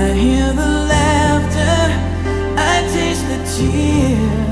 I hear the laughter, I taste the tears.